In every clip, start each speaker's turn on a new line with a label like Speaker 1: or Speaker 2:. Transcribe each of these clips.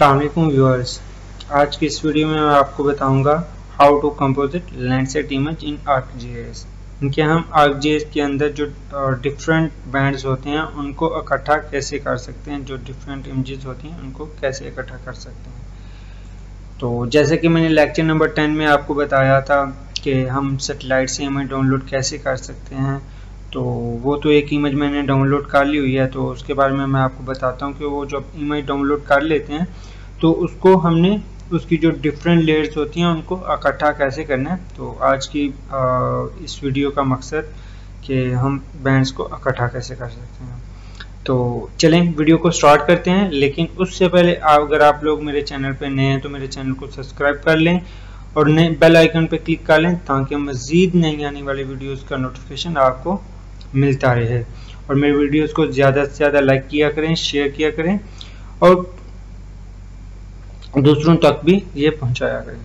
Speaker 1: वालेकुम व्यूअर्स। आज की इस वीडियो में मैं आपको बताऊँगा how to composite Landsat image in ArcGIS इनके हम ArcGIS के अंदर जो डिफरेंट बैंड्स होते हैं, उनको इकट्ठा कैसे कर सकते हैं, जो डिफरेंट इमेजेस होती हैं, उनको कैसे इकट्ठा कर सकते हैं। तो जैसे कि मैंने लेक्चर नंबर टेन में आपको बताया था कि हम सेटेलाइट से इमेज डाउनलोड कैसे कर सकते हैं तो वो तो एक इमेज मैंने डाउनलोड कर ली हुई है तो उसके बारे में मैं आपको बताता हूँ कि वो जब इमेज डाउनलोड कर लेते हैं तो उसको हमने उसकी जो डिफरेंट लेयर्स होती हैं उनको इकट्ठा कैसे करना है। तो आज की आ, इस वीडियो का मकसद कि हम बैंड्स को इकट्ठा कैसे कर सकते हैं। तो चलें, वीडियो को स्टार्ट करते हैं, लेकिन उससे पहले अगर आप लोग मेरे चैनल पर नए हैं तो मेरे चैनल को सब्सक्राइब कर लें और नए बेल आइकन पर क्लिक कर लें, ताकि मज़ीद नई आने वाली वीडियोज़ का नोटिफिकेशन आपको मिलता रहे। और मेरे वीडियोस को ज़्यादा से ज़्यादा लाइक किया करें शेयर किया करें, और दूसरों तक भी ये पहुँचाया करें।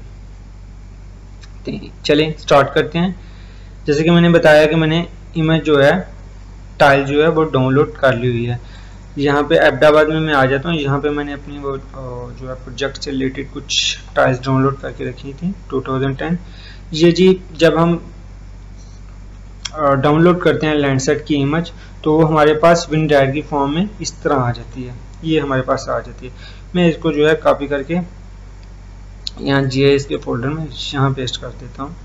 Speaker 1: चलें स्टार्ट करते हैं। जैसे कि मैंने बताया कि मैंने इमेज जो है टाइल जो है वो डाउनलोड कर ली हुई है। यहाँ पे अहमदाबाद में मैं आ जाता हूँ। यहाँ पे मैंने अपनी वो जो है प्रोजेक्ट से रिलेटेड कुछ टाइल्स डाउनलोड करके रखी थी 2010 ये जी, जब हम डाउनलोड करते हैं लैंडसेट की इमेज तो वो हमारे पास विन डायर की फॉर्म में इस तरह आ जाती है। ये हमारे पास आ जाती है। मैं इसको जो है कॉपी करके यहाँ जी के फोल्डर में यहाँ पेस्ट कर देता हूँ।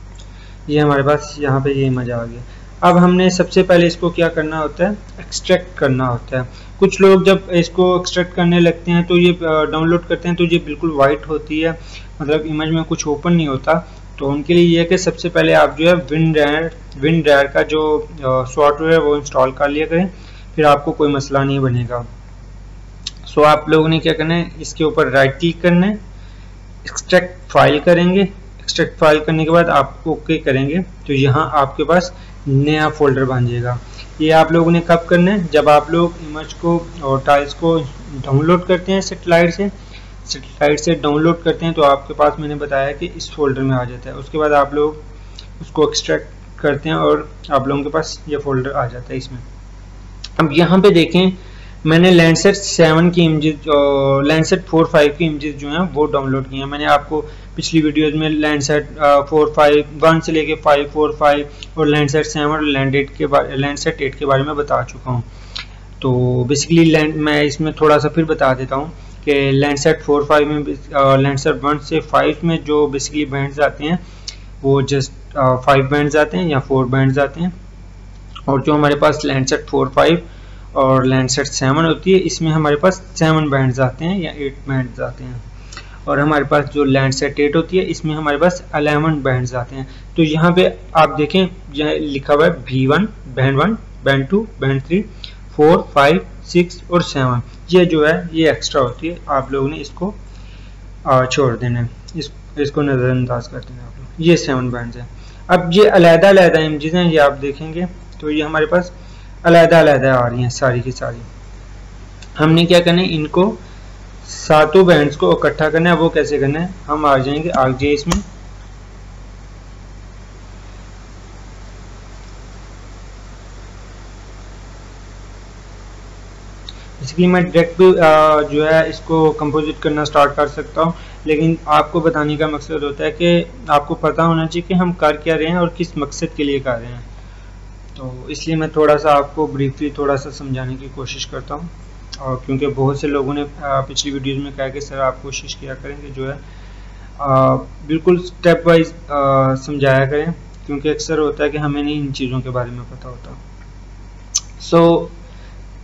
Speaker 1: ये हमारे पास यहाँ पे ये इमेज आ गया। अब हमने सबसे पहले इसको क्या करना होता है? एक्सट्रैक्ट करना होता है। कुछ लोग जब इसको एक्सट्रैक्ट करने लगते हैं तो ये डाउनलोड करते हैं तो ये बिल्कुल वाइट होती है। मतलब इमेज में कुछ ओपन नहीं होता। तो उनके लिए ये है कि सबसे पहले आप जो है विन ड्रायर विन ड्रायर का जो सॉफ्टवेयर है, वो इंस्टॉल कर लिया करें। फिर आपको कोई मसला नहीं बनेगा। सो आप लोगों ने क्या करना है? इसके ऊपर राइट क्लिक करना है। एक्सट्रैक्ट फ़ाइल करेंगे। एक्सट्रैक्ट फ़ाइल करने के बाद आप ओके करेंगे। तो यहाँ आपके पास नया फोल्डर बन जाएगा ये आप लोगों ने कब करना है? जब आप लोग इमेज को और टाइल्स को डाउनलोड करते हैं सेटेलाइट से सेटेलाइट से डाउनलोड करते हैं तो आपके पास मैंने बताया कि इस फोल्डर में आ जाता है। उसके बाद आप लोग उसको एक्सट्रैक्ट करते हैं और आप लोगों के पास ये फोल्डर आ जाता है इसमें। अब यहाँ पे देखें मैंने लैंडसेट सेवन की इमेजेस लैंडसेट फोर फाइव की इमेजेस जो हैं, वो डाउनलोड की हैं। मैंने आपको पिछली वीडियोज़ में लैंडसेट फोर फाइव वन से लेके फाइव फोर फाइव और लैंडसेट सेवन और लैंड एट के बारे लैंडसेट एट के बारे में बता चुका हूँ। तो बेसिकली लैंड मैं इसमें थोड़ा सा फिर बता देता हूँ कि लैंडसेट फोर फाइव में लैंडसेट वन से फाइव में जो बेसिकली बैंड्स आते हैं, वो जस्ट फाइव बैंड्स आते हैं या फोर बैंड्स आते हैं। और जो हमारे पास लैंडसेट फोर फाइव और लैंडसेट सेवन होती है इसमें हमारे पास सेवन बैंड्स आते हैं या एट बैंड्स आते हैं। और हमारे पास जो लैंडसेट एट होती है इसमें हमारे पास अलेवन बैंड्स आते हैं। तो यहाँ पे आप देखें यह लिखा हुआ है भी one band one band two band three four five six और सेवन ये जो है ये एक्स्ट्रा होती है आप लोगों ने इसको छोड़ देना है। इस, इसको नज़रअंदाज कर देना आप लोग। ये सेवन बैंड है। अब ये अलहदा अलहदा इमेजेस हैं ये आप देखेंगे। तो ये हमारे पास अलहदा अलहदा आ रही हैं, सारी की सारी। हमने क्या करना है? इनको सातों बैंड्स को इकट्ठा करना है। वो कैसे करना है? हम आ जाएँगे आगे इसमें बेसिकली मैं डायरेक्ट जो है, इसको कंपोजिट करना स्टार्ट कर सकता हूँ। लेकिन आपको बताने का मकसद होता है कि आपको पता होना चाहिए कि हम कर क्या रहे हैं और किस मकसद के लिए कर रहे हैं। तो इसलिए मैं थोड़ा सा आपको ब्रीफली थोड़ा सा समझाने की कोशिश करता हूँ। और क्योंकि बहुत से लोगों ने पिछली वीडियोज़ में कहा कि सर आप कोशिश किया करें कि जो है बिल्कुल स्टेप वाइज समझाया करें। क्योंकि अक्सर होता है कि हमें नहीं इन चीज़ों के बारे में पता होता। सो so,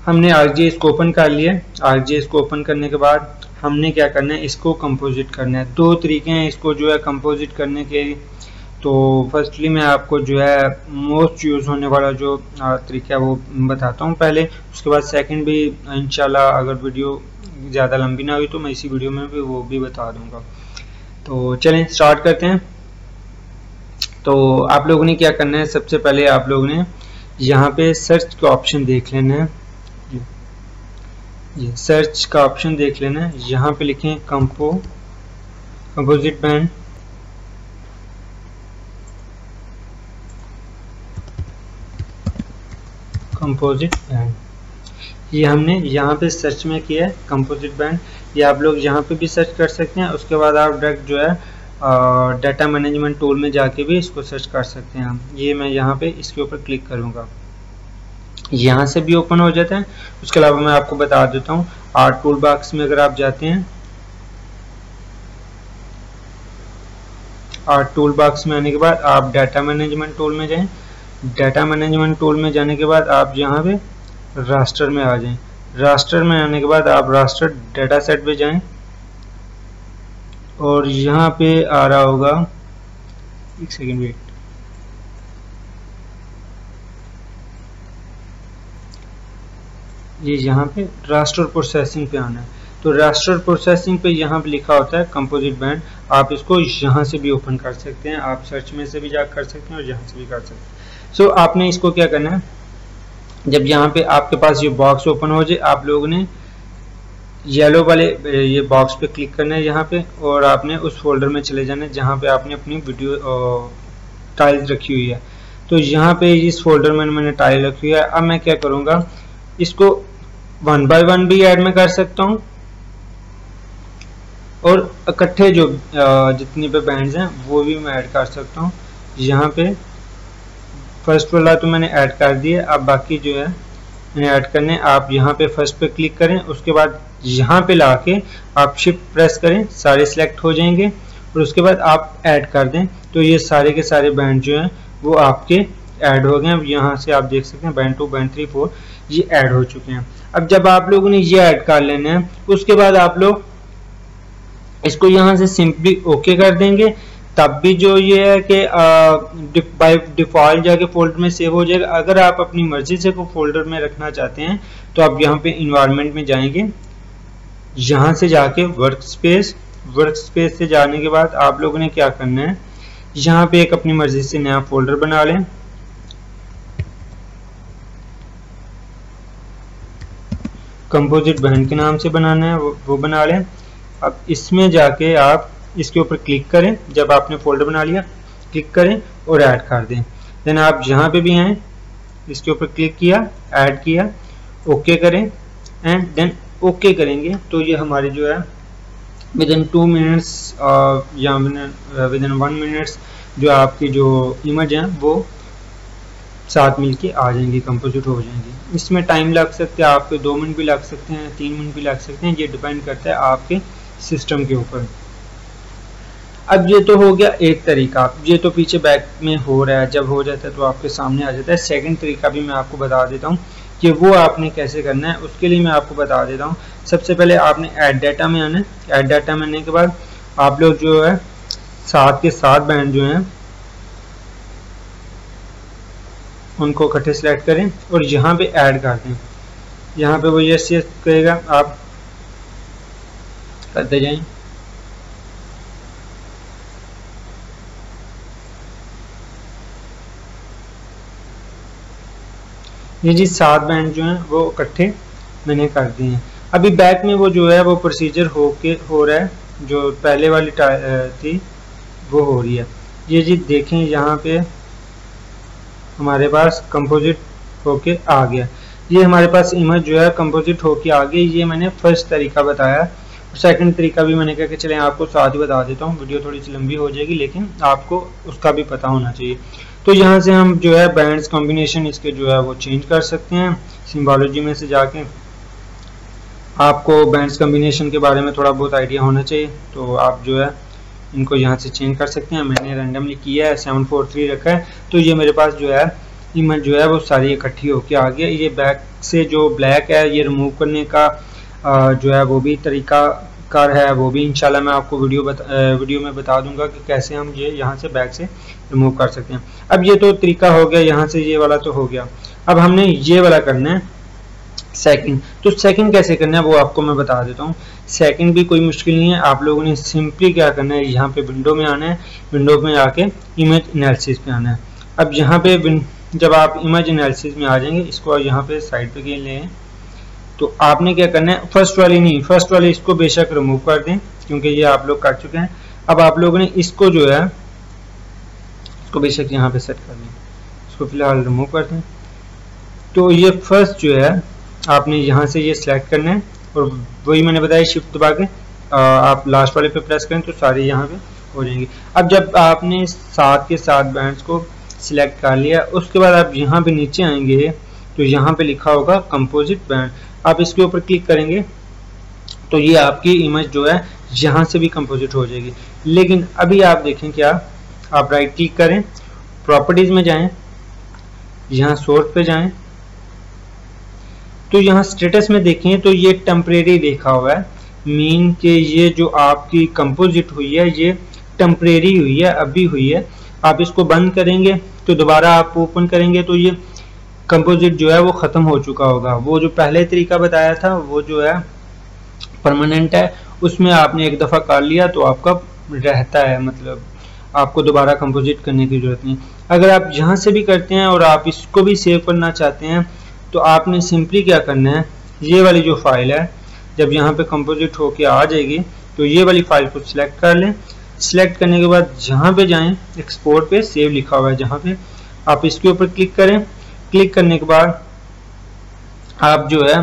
Speaker 1: हमने आर को ओपन कर लिया। आर को ओपन करने के बाद हमने क्या करना है इसको कंपोजिट करना है। दो तरीके हैं इसको जो है कंपोजिट करने के तो फर्स्टली मैं आपको जो है मोस्ट यूज़ होने वाला जो तरीका है वो बताता हूँ पहले। उसके बाद सेकंड भी, इंशाल्लाह अगर वीडियो ज़्यादा लंबी ना हुई तो मैं इसी वीडियो में भी वो भी बता दूँगा। तो चलें स्टार्ट करते हैं। तो आप लोगों ने क्या करना है? सबसे पहले आप लोगों ने यहाँ पे सर्च का ऑप्शन देख लेना है। ये सर्च का ऑप्शन देख लेना है। यहाँ पे लिखें कंपो कंपोजिट बैंड कंपोजिट बैंड ये हमने यहाँ पे सर्च में किया है कंपोजिट बैंड ये आप लोग यहाँ पे भी सर्च कर सकते हैं, उसके बाद आप डायरेक्ट जो है डाटा मैनेजमेंट टूल में जाके भी इसको सर्च कर सकते हैं ये मैं यहाँ पे इसके ऊपर क्लिक करूँगा. यहाँ से भी ओपन हो जाता है. उसके अलावा मैं आपको बता देता हूँ आर्ट टूल बॉक्स में अगर आप जाते हैं आर्ट टूल बॉक्स में आने के बाद आप डाटा मैनेजमेंट टूल में जाएँ. डाटा मैनेजमेंट टूल में जाने के बाद आप यहाँ पे रास्टर में आ जाएँ। रास्टर में आने के बाद आप रास्टर डाटा सेट पे जाएँ। और यहाँ पे आ रहा होगा, एक सेकेंड वेट ये यहाँ पे रास्टर प्रोसेसिंग पे आना है। तो रास्टर प्रोसेसिंग पे यहाँ पे लिखा होता है कंपोजिट बैंड आप इसको यहाँ से भी ओपन कर सकते हैं। आप सर्च में से भी जा कर सकते हैं और यहाँ से भी कर सकते हैं। सो so, आपने इसको क्या करना है? जब यहाँ पे आपके पास ये बॉक्स ओपन हो जाए आप लोगों ने येलो वाले ये बॉक्स पे क्लिक करना है यहाँ पे और आपने उस फोल्डर में चले जाना है जहाँ पे आपने अपनी वीडियो टाइल्स रखी हुई है। तो यहाँ पे इस फोल्डर में मैंने टाइल रखी हुई है। अब मैं क्या करूँगा? इसको वन बाय वन भी ऐड में कर सकता हूँ। और इकट्ठे जो जितनी पे बैंड्स हैं वो भी मैं ऐड कर सकता हूँ। यहाँ पे फ़र्स्ट वाला तो मैंने ऐड कर दिया, अब बाकी जो है ऐड करने, आप यहाँ पे फ़र्स्ट पे क्लिक करें, उसके बाद यहाँ पे ला के आप शिफ्ट प्रेस करें, सारे सिलेक्ट हो जाएँगे, और उसके बाद आप ऐड कर दें तो ये सारे के सारे बैंड जो हैं, वो आपके ऐड हो गए अब यहाँ से आप देख सकते हैं band two band three four ये ऐड हो चुके हैं। अब जब आप लोगों ने ये ऐड कर लेने हैं, उसके बाद आप लोग इसको यहाँ से सिंपली ओके कर देंगे। तब भी जो ये है कि बाय डिफ़ॉल्ट जाके फोल्डर में सेव हो जाएगा। अगर आप अपनी मर्ज़ी से को फोल्डर में रखना चाहते हैं तो आप यहाँ पे इन्वायरमेंट में जाएँगे। यहाँ से जाके वर्क स्पेस वर्क स्पेस से जाने के बाद आप लोगों ने क्या करना है? यहाँ पे एक अपनी मर्ज़ी से नया फोल्डर बना लें। कंपोजिट बैंड के नाम से बनाना है वो, वो बना लें। अब इसमें जाके आप इसके ऊपर क्लिक करें, जब आपने फोल्डर बना लिया क्लिक करें और ऐड कर दें। देन आप जहाँ पे भी आए इसके ऊपर क्लिक किया ऐड किया ओके करें। एंड देन ओके करेंगे तो ये हमारे जो है विद इन टू मिनट्स या विद इन वन मिनट्स जो आपकी जो इमेज है, वो साथ मिलके आ जाएँगी कंपोजिट हो जाएँगी। इसमें टाइम लग सकते हैं, आपके दो मिनट भी लग सकते हैं, तीन मिनट भी लग सकते हैं, ये डिपेंड करता है आपके सिस्टम के ऊपर। अब ये तो हो गया एक तरीका। ये तो पीछे बैक में हो रहा है। जब हो जाता है तो आपके सामने आ जाता है। सेकंड तरीका भी मैं आपको बता देता हूँ कि वो आपने कैसे करना है। उसके लिए मैं आपको बता देता हूँ। सबसे पहले आपने ऐड डाटा में आना है। ऐड डाटा में आने के बाद आप लोग जो है सात के सात बैंड जो हैं, उनको इकट्ठे सेलेक्ट करें और यहाँ पे ऐड कर दें। यहाँ पे वो यस यस कहेगा आप करते जाएँ। ये जी, सात बैंड जो हैं, वो इकट्ठे मैंने कर दिए हैं। अभी बैक में वो जो है, वो प्रोसीजर हो के, हो रहा है, जो पहले वाली थी, वो हो रही है। ये जी, देखें, यहाँ पे हमारे पास कंपोजिट होके आ गया। ये हमारे पास इमेज जो है कंपोजिट होके आ गई। ये मैंने फ़र्स्ट तरीका बताया। और सेकंड तरीका भी मैंने कहा कि चलें, आपको साथ ही बता देता हूँ। वीडियो थोड़ी सी लंबी हो जाएगी, लेकिन आपको उसका भी पता होना चाहिए। तो यहाँ से हम जो है बैंड्स कॉम्बिनेशन इसके जो है वो चेंज कर सकते हैं सिम्बोलॉजी में से जाके। आपको बैंड्स कॉम्बिनेशन के बारे में थोड़ा बहुत आइडिया होना चाहिए तो आप जो है इनको यहाँ से चेंज कर सकते हैं। मैंने रैंडमली किया है सेवन फोर थ्री रखा है। तो ये मेरे पास जो है इमेज जो है वो सारी इकट्ठी होके आ गया। ये बैक से जो ब्लैक है, ये रिमूव करने का जो है वो भी तरीका कार है, वो भी इंशाल्लाह मैं आपको वीडियो बता वीडियो में बता दूँगा कि कैसे हम ये यहाँ से बैग से रिमूव कर सकते हैं। अब ये तो तरीका हो गया, यहाँ से ये वाला तो हो गया। अब हमने ये वाला करना है सेकंड तो सेकंड कैसे करना है, वो आपको मैं बता देता हूँ। सेकंड भी कोई मुश्किल नहीं है, आप लोगों ने सिंपली क्या करना है, यहाँ पे विंडो में आना है विंडो में आके इमेज एनालिसिस पे आना है। अब यहाँ पे जब आप इमेज एनालिसिस में आ जाएँगे, इसको यहाँ पे साइड पे ले लें। तो आपने क्या करना है? फ़र्स्ट वाली नहीं फ़र्स्ट वाली इसको बेशक रिमूव कर दें, क्योंकि ये आप लोग कर चुके हैं। अब आप लोगों ने इसको जो है, इसको बेशक यहाँ पे सेट कर दें। इसको फ़िलहाल रिमूव कर दें। तो ये फ़र्स्ट जो है, आपने यहाँ से ये सिलेक्ट करना है, और वही मैंने बताया शिफ्ट दबा के आप लास्ट वाले पे प्रेस करें तो सारे यहाँ पे हो जाएँगे। अब जब आपने सात के सात बैंड्स को सिलेक्ट कर लिया, उसके बाद आप यहाँ पे नीचे आएँगे तो यहाँ पे लिखा होगा कंपोजिट बैंड आप इसके ऊपर क्लिक करेंगे तो ये आपकी इमेज जो है, यहाँ से भी कंपोजिट हो जाएगी। लेकिन अभी आप देखें क्या आप राइट क्लिक करें प्रॉपर्टीज़ में जाएँ, यहाँ सोर्स पे जाएँ तो यहाँ स्टेटस में देखें तो ये टेम्परेरी देखा हुआ है। मीन के ये जो आपकी कंपोजिट हुई है, ये टेम्परेरी हुई है, अभी हुई है। आप इसको बंद करेंगे तो दोबारा आप ओपन करेंगे तो ये कंपोजिट जो है वो ख़त्म हो चुका होगा। वो जो पहले तरीका बताया था, वो जो है परमानेंट है, उसमें आपने एक दफ़ा कर लिया तो आपका रहता है मतलब आपको दोबारा कंपोजिट करने की ज़रूरत नहीं। अगर आप यहाँ से भी करते हैं और आप इसको भी सेव करना चाहते हैं तो आपने सिंपली क्या करना है, ये वाली जो फ़ाइल है, जब यहाँ पे कंपोजिट होके आ जाएगी तो ये वाली फ़ाइल को सिलेक्ट कर लें। सिलेक्ट करने के बाद जहाँ पे जाएँ एक्सपोर्ट पे सेव लिखा हुआ है जहाँ पे। आप इसके ऊपर क्लिक करें क्लिक करने के बाद आप जो है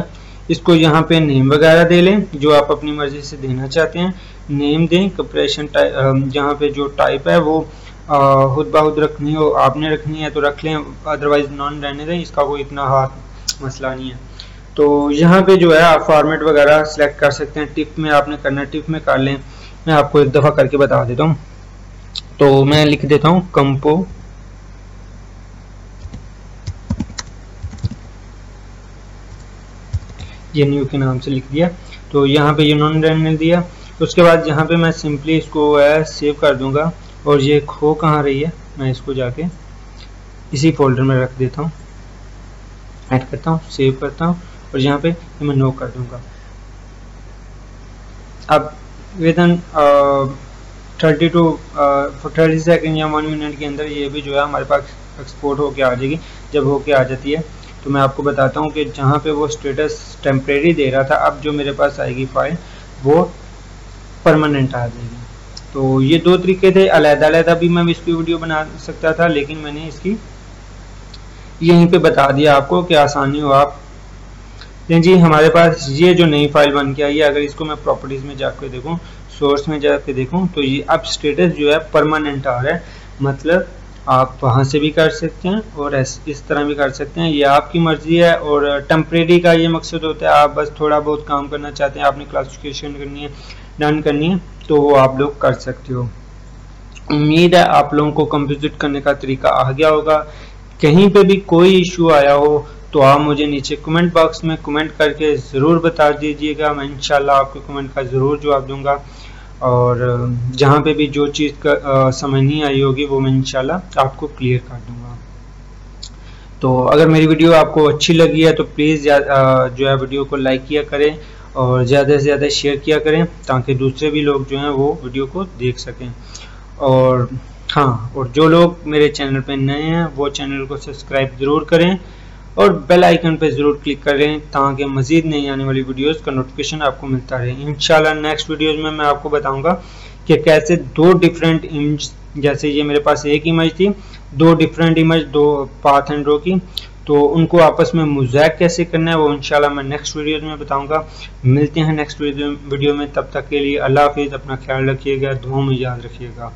Speaker 1: इसको यहाँ पे नेम वगैरह दे लें, जो आप अपनी मर्ज़ी से देना चाहते हैं। नेम दें कंप्रेशन जहाँ पे जो टाइप है वो खुद बहुत रखनी हो, आपने रखनी है तो रख लें अदरवाइज़ नॉन रहने दें, इसका कोई इतना हाथ मसला नहीं है। तो यहाँ पे जो है आप फॉर्मेट वगैरह सेलेक्ट कर सकते हैं। टिप में आपने करना टिप में कर लें। मैं आपको एक दफ़ा करके बता देता हूँ। तो मैं लिख देता हूँ कंपो न्यू के नाम से लिख दिया। तो यहाँ पे ये नॉन रहने दिया। उसके बाद यहाँ पे मैं सिंपली इसको सेव कर दूँगा। और ये खो कहाँ रही है? मैं इसको जाके इसी फोल्डर में रख देता हूँ। ऐड करता हूँ सेव करता हूँ। और यहाँ पे मैं नो कर दूँगा। अब within thirty two thirty second या वन मिनट के अंदर ये भी जो है हमारे पास एक्सपोर्ट होके आ जाएगी। जब होके आ जाती है तो मैं आपको बताता हूँ कि जहाँ पे वो स्टेटस टेम्परेरी दे रहा था, अब जो मेरे पास आएगी फ़ाइल वो परमानेंट आ जाएगी। तो ये दो तरीके थे, अलहदा अलहदा भी मैं इसकी वीडियो बना सकता था, लेकिन मैंने इसकी यहीं पे बता दिया आपको कि आसानी हो आप जी, हमारे पास ये जो नई फ़ाइल बन के आई है, अगर इसको मैं प्रॉपर्टीज़ में जाकर देखूँ सोर्स में जाकर देखूँ तो ये अब स्टेटस जो है परमानेंट आ रहा है। मतलब आप वहाँ से भी कर सकते हैं और इस तरह भी कर सकते हैं। ये आपकी मर्ज़ी है और टेम्परेरी का ये मकसद होता है, आप बस थोड़ा बहुत काम करना चाहते हैं, आपने क्लासिफिकेशन करनी है डन करनी है तो वो आप लोग कर सकते हो। उम्मीद है आप लोगों को कंप्यूजिट करने का तरीका आ गया होगा। कहीं पे भी कोई इशू आया हो तो आप मुझे नीचे कमेंट बॉक्स में कमेंट करके ज़रूर बता दीजिएगा। मैं इंशाल्लाह आपके कमेंट का ज़रूर जवाब दूँगा। और जहाँ पे भी जो चीज़ का समझ नहीं आई होगी, वो मैं इंशाल्लाह आपको क्लियर कर दूँगा। तो अगर मेरी वीडियो आपको अच्छी लगी है तो प्लीज़ जो है वीडियो को लाइक किया करें और ज़्यादा से ज़्यादा शेयर किया करें, ताकि दूसरे भी लोग जो हैं वो वीडियो को देख सकें। और हाँ और जो लोग मेरे चैनल पर नए हैं, वो चैनल को सब्सक्राइब ज़रूर करें। और बेल आइकन पर ज़रूर क्लिक करें ताकि मज़ीद नई आने वाली वीडियोस का नोटिफिकेशन आपको मिलता रहे। इंशाल्लाह नेक्स्ट वीडियोस में मैं आपको बताऊँगा कि कैसे दो डिफरेंट इमेज जैसे ये मेरे पास एक इमेज थी, दो डिफरेंट इमेज दो पाथ एंड रो की तो उनको आपस में मुजैक कैसे करना है वो इंशाल्लाह मैं नेक्स्ट वीडियो में बताऊँगा। मिलते हैं नेक्स्ट वीडियो में, तब तक के लिए अल्लाह हाफिज़, अपना ख्याल रखिएगा दुआ में याद रखिएगा।